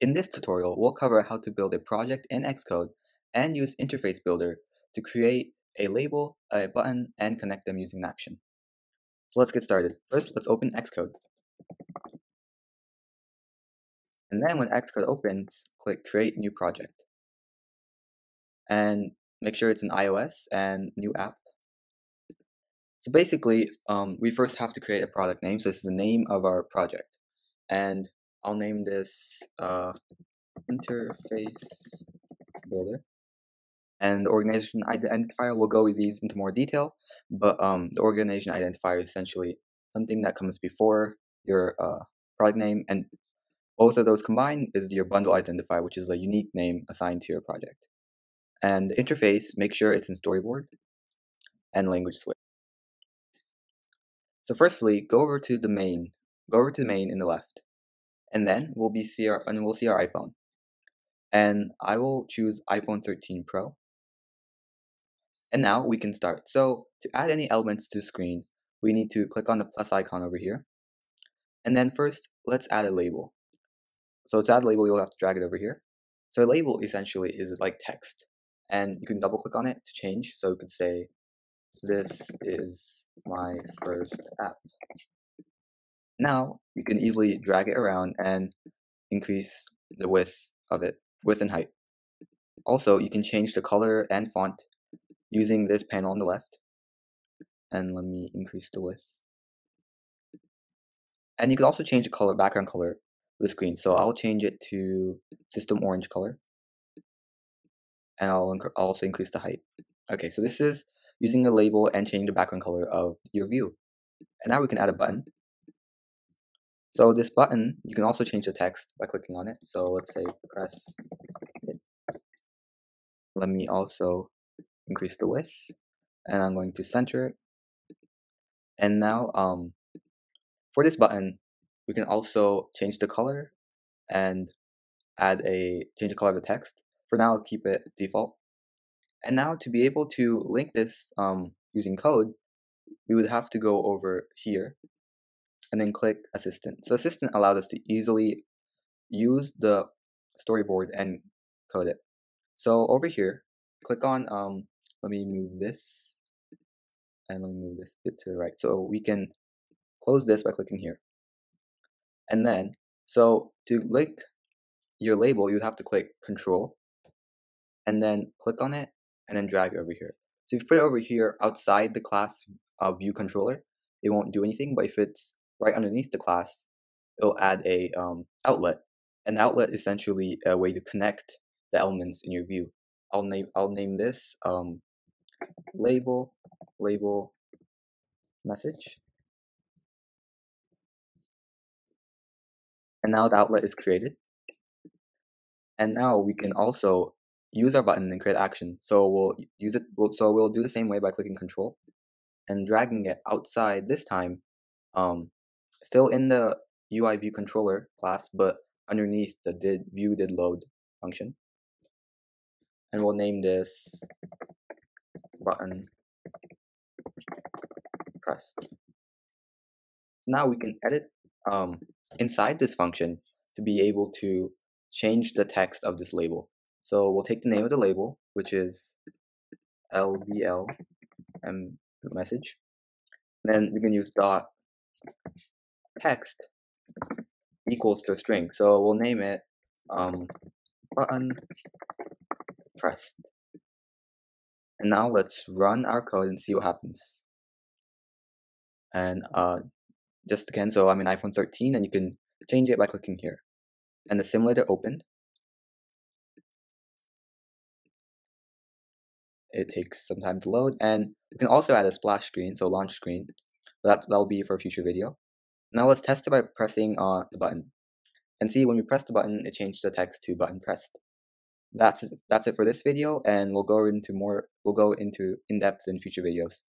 In this tutorial, we'll cover how to build a project in Xcode and use Interface Builder to create a label, a button, and connect them using an action. So let's get started. First, let's open Xcode. And then when Xcode opens, click Create New Project. And make sure it's an iOS and New App. So basically, um, we first have to create a product name. So this is the name of our project. And I'll name this uh, interface builder. And organization identifier, we'll go with these into more detail, but um, the organization identifier is essentially something that comes before your uh, product name, and both of those combined is your bundle identifier, which is a unique name assigned to your project. And the interface, make sure it's in storyboard and language Swift. So firstly, go over to the main, go over to the main in the left, and then we'll be see our and we'll see our iPhone. And I will choose iPhone 13 Pro. And now we can start. So to add any elements to screen, we need to click on the plus icon over here. And then first, let's add a label. So to add a label, you'll have to drag it over here. So a label essentially is like text. And you can double click on it to change. So you could say, this is my first app. Now you can easily drag it around and increase the width of it, width and height. Also, you can change the color and font using this panel on the left. And let me increase the width. And you can also change the color, background color of the screen. So I'll change it to system orange color. And I'll, I'll also increase the height. Okay, so this is using a label and changing the background color of your view. And now we can add a button. So this button, you can also change the text by clicking on it. So let's say press it. Let me also increase the width and I'm going to center it. And now um, for this button, we can also change the color and add a change the color of the text. For now, I'll keep it default. And now to be able to link this um, using code, we would have to go over here and then click assistant. So assistant allowed us to easily use the storyboard and code it. So over here, click on, um, let me move this and let me move this bit to the right. So we can close this by clicking here. And then, so to link your label, you'd have to click control and then click on it and then drag it over here. So if you put it over here outside the class uh, view controller, it won't do anything. But if it's right underneath the class, it'll add a um, outlet. An outlet is essentially a way to connect the elements in your view. I'll name I'll name this um, label label message. And now the outlet is created. And now we can also use our button and create action. So we'll use it. We'll, so we'll do the same way by clicking Control and dragging it outside this time, um, still in the UI view controller class, but underneath the did view did load function. And we'll name this button pressed. Now we can edit um, inside this function to be able to change the text of this label. So we'll take the name of the label, which is LBL and then we can use dot text equals to a string. So we'll name it um, button pressed. And now let's run our code and see what happens. And uh, just again, so I'm in iPhone 13 and you can change it by clicking here. And the simulator opened. it takes some time to load and you can also add a splash screen so launch screen that that'll be for a future video now let's test it by pressing uh, the button and see when we press the button it changes the text to button pressed. That's it, that's it for this video and we'll go into more we'll go into in depth in future videos